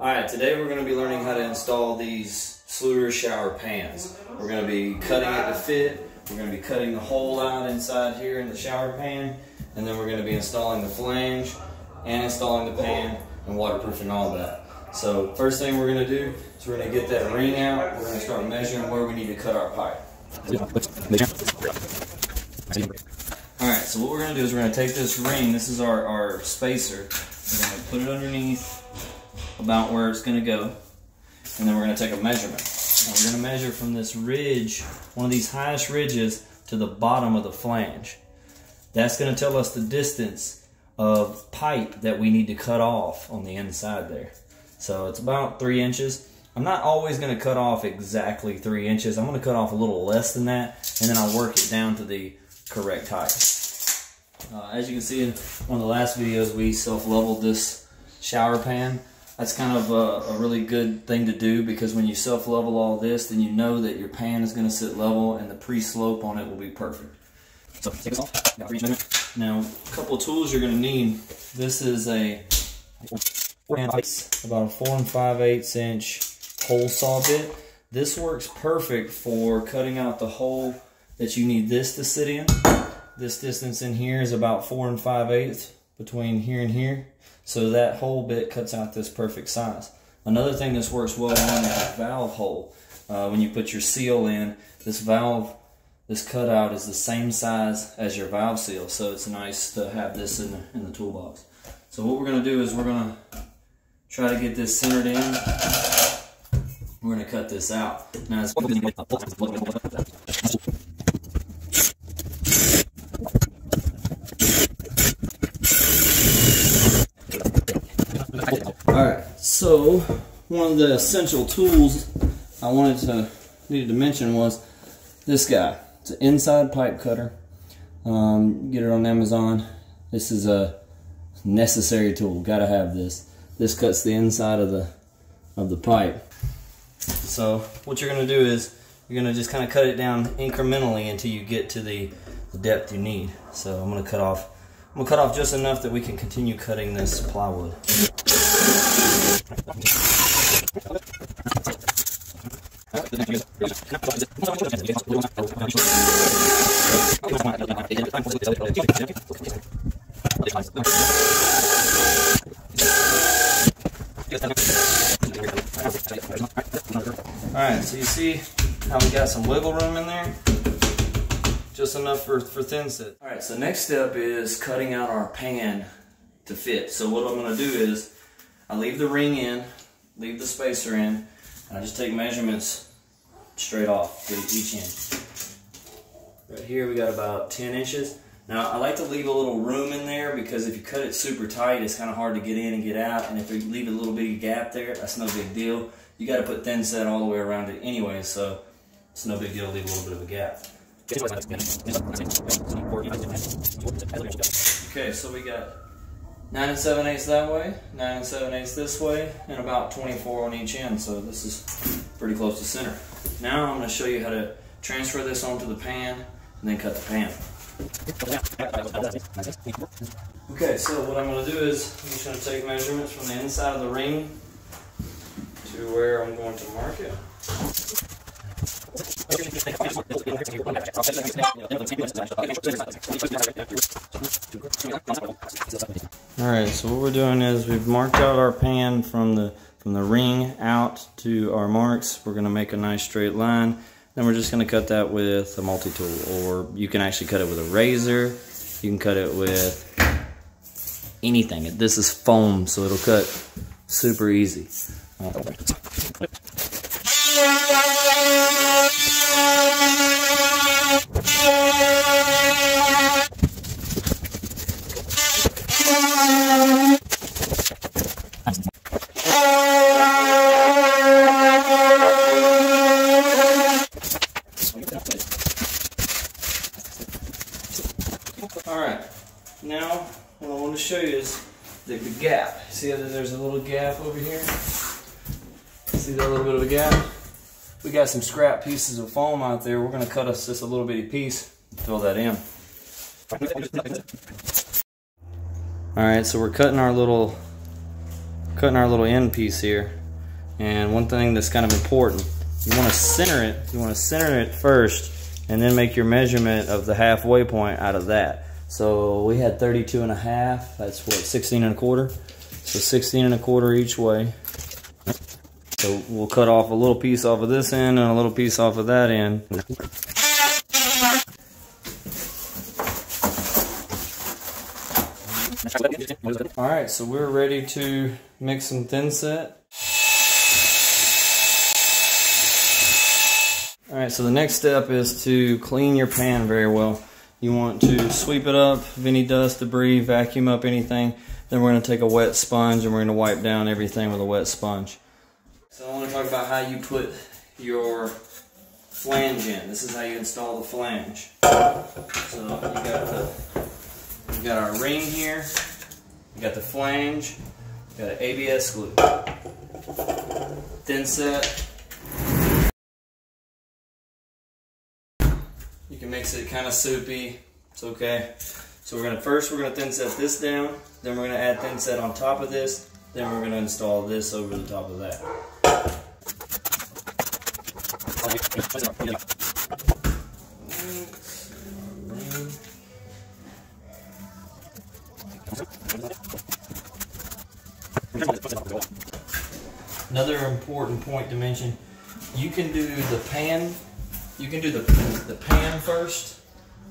Alright, today we're going to be learning how to install these Schluter shower pans. We're going to be cutting it to fit, we're going to be cutting the hole out inside here in the shower pan, and then we're going to be installing the flange and installing the pan and waterproofing all that. So first thing we're going to do is we're going to get that ring out, we're going to start measuring where we need to cut our pipe. Alright, so what we're going to do is we're going to take this ring, this is our, our spacer, we're going to put it underneath about where it's going to go. And then we're going to take a measurement. And we're going to measure from this ridge, one of these highest ridges, to the bottom of the flange. That's going to tell us the distance of pipe that we need to cut off on the inside there. So it's about three inches. I'm not always going to cut off exactly three inches. I'm going to cut off a little less than that, and then I'll work it down to the correct height. Uh, as you can see in one of the last videos, we self-leveled this shower pan that's kind of a, a, really good thing to do because when you self level all this, then you know that your pan is going to sit level and the pre slope on it will be perfect. So take this off. Now, a couple of tools you're going to need. This is a about a four and five eighths inch hole saw bit. This works perfect for cutting out the hole that you need this to sit in. This distance in here is about four and five eighths between here and here. So that whole bit cuts out this perfect size. Another thing this works well on is a valve hole. Uh, when you put your seal in, this valve, this cutout is the same size as your valve seal. So it's nice to have this in the, in the toolbox. So what we're to do is we're to try to get this centered in. We're to cut this out. Now, Alright, so one of the essential tools I wanted to needed to mention was this guy. It's an inside pipe cutter. Um, get it on Amazon. This is a necessary tool. Gotta have this. This cuts the inside of the of the pipe. So what you're gonna do is you're gonna just kind of cut it down incrementally until you get to the, the depth you need. So I'm gonna cut off I'm gonna cut off just enough that we can continue cutting this plywood. Alright, so you see how we got some wiggle room in there? Just enough for, for thin. Alright, so next step is cutting out our pan to fit. So what I'm going to do is I leave the ring in, leave the spacer in, and I just take measurements straight off to each end. Right here we got about 10 inches. Now I like to leave a little room in there because if you cut it super tight it's kind of hard to get in and get out and if you leave a little bitty gap there that's no big deal. You got to put thin set all the way around it anyway so it's no big deal to leave a little bit of a gap. Okay, so we got 9 and 7 eighths that way, 9 and 7 eighths this way, and about 24 on each end, so this is pretty close to center. Now I'm going to show you how to transfer this onto the pan, and then cut the pan. Okay, so what I'm going to do is, I'm just going to take measurements from the inside of the ring to where I'm going to mark it. Alright, so what we're doing is we've marked out our pan from the from the ring out to our marks. We're going to make a nice straight line. Then we're just going to cut that with a multi-tool or you can actually cut it with a razor. You can cut it with anything. This is foam, so it'll cut super easy. Alright, now what I want to show you is the, the gap. See that there's a little gap over here? See that little bit of a gap? We got some scrap pieces of foam out there. We're to cut us just a little bitty piece, fill that in. Alright, so we're cutting our little cutting our little end piece here. And one thing that's kind of important, you want to center it. You want to center it first and then make your measurement of the halfway point out of that. So we had 32 and a half. That's what, 16 and a quarter? So 16 and a quarter each way. So we'll cut off a little piece off of this end and a little piece off of that end. All right, so we're ready to mix some thin set. All right, so the next step is to clean your pan very well. You want to sweep it up any dust, debris, vacuum up anything. Then we're gonna take a wet sponge and we're gonna wipe down everything with a wet sponge. So I wanna talk about how you put your flange in. This is how you install the flange. So you got the, you got our ring here, you got the flange, you got an ABS glue, thin set. You can mix it kind of soupy, it's okay. So we're gonna first we're gonna thin set this down, then we're gonna add thin set on top of this, then we're gonna install this over the top of that. Another important point to mention, you can do the pan, you can do the, the pan first,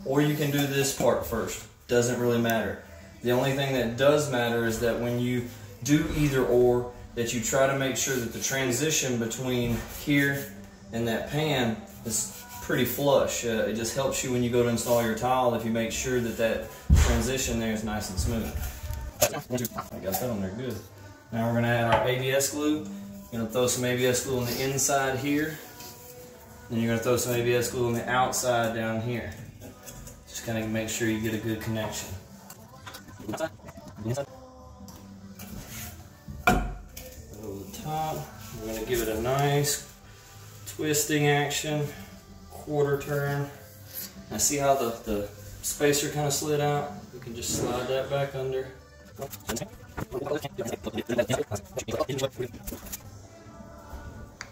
or you can do this part first. Doesn't really matter. The only thing that does matter is that when you do either or, that you try to make sure that the transition between here and that pan is pretty flush. Uh, it just helps you when you go to install your tile if you make sure that that transition there is nice and smooth. I got that on there good. Now we're gonna add our ABS glue. You're gonna throw some ABS glue on the inside here. Then you're gonna throw some ABS glue on the outside down here. Just of make sure you get a good connection. Over the top, we're gonna give it a nice twisting action, quarter turn. Now see how the, the spacer kind of slid out? We can just slide that back under.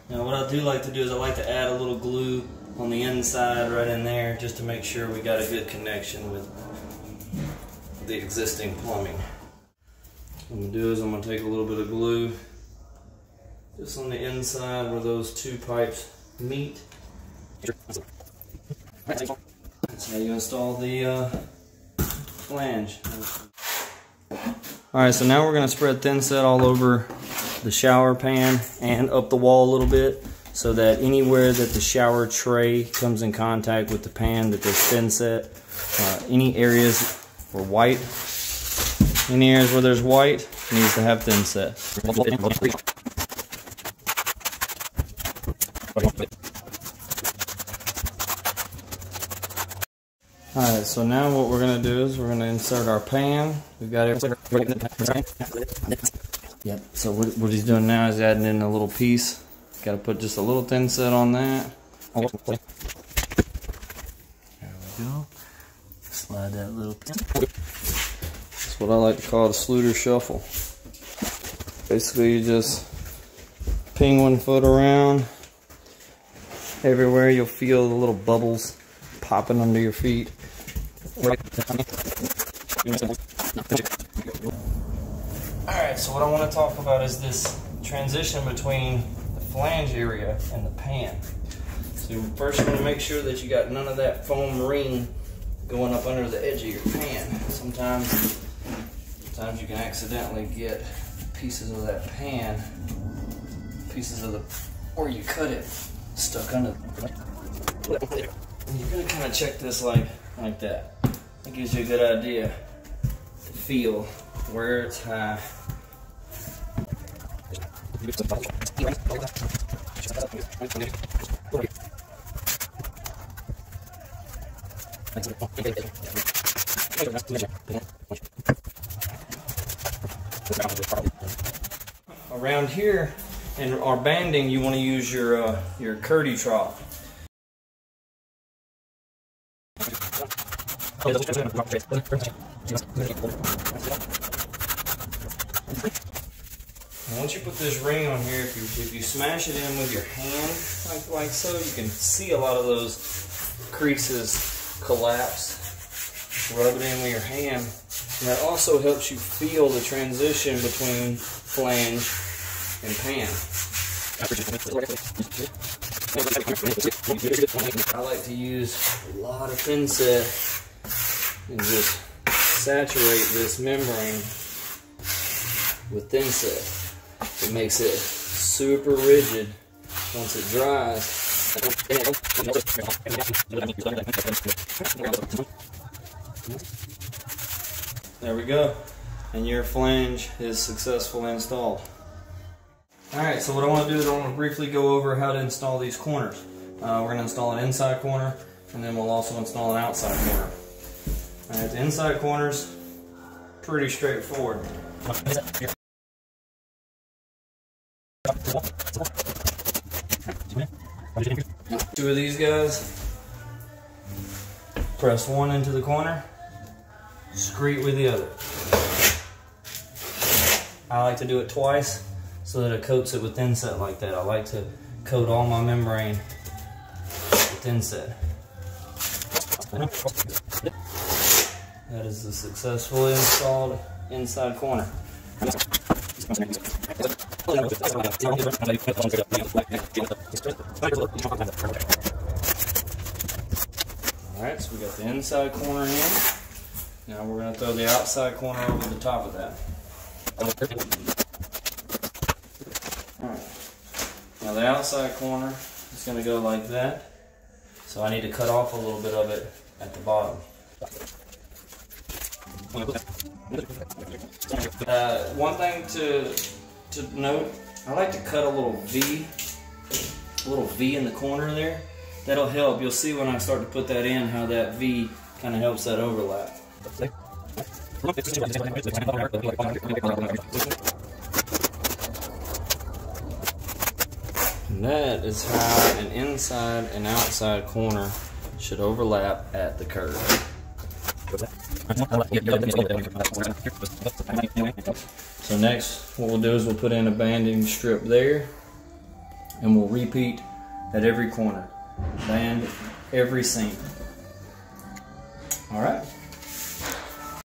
Now what I do like to do is I like to add a little glue on the inside right in there just to make sure we got a good connection with the existing plumbing. What I'm gonna do is I'm gonna take a little bit of glue just on the inside where those two pipes meet. That's how you install the uh, flange. Alright, so now we're going to spread thin set all over the shower pan and up the wall a little bit so that anywhere that the shower tray comes in contact with the pan that there's thin set. Uh, any areas where white, any areas where there's white needs to have thin set. Alright, so now what we're going to do is we're going to insert our pan. We've got it. Yep, so what, what he's doing now is adding in a little piece. Got to put just a little thin set on that. There we go. Slide that little pin. That's what I like to call the Schluter shuffle. Basically, you just ping one foot around. Everywhere you'll feel the little bubbles popping under your feet. Alright, so what I want to talk about is this transition between flange area and the pan. So first you're going to make sure that you got none of that foam ring going up under the edge of your pan. Sometimes, sometimes you can accidentally get pieces of that pan, pieces of the, or you cut it, stuck under. You're going to kind of check this like, like that. It gives you a good idea to feel where it's high. Around here, in our banding, you want to use your uh, your Kerdi trough. Once you put this ring on here, if you if you smash it in with your hand like like so, you can see a lot of those creases collapse. Rub it in with your hand. And that also helps you feel the transition between flange and pan. I like to use a lot of thin set and just saturate this membrane with thin set. It makes it super rigid once it dries. There we go. And your flange is successfully installed. Alright, so what I want to do is I want to briefly go over how to install these corners. Uh, we're going to install an inside corner and then we'll also install an outside corner. Alright, the inside corners, pretty straightforward. Two of these guys. Press one into the corner. Screed with the other. I like to do it twice so that it coats it with thin set like that. I like to coat all my membrane with thin set. That is the successfully installed inside corner. Alright, so we got the inside corner in. Now we're going to throw the outside corner over the top of that. Alright. Now the outside corner is going to go like that. So I need to cut off a little bit of it at the bottom. Uh, one thing to to note, I like to cut a little V, a little V in the corner there. That'll help. You'll see when I start to put that in how that V kind of helps that overlap. And that is how an inside and outside corner should overlap at the curve. So next, what we'll do is we'll put in a banding strip there, and we'll repeat at every corner. Band every seam. All right.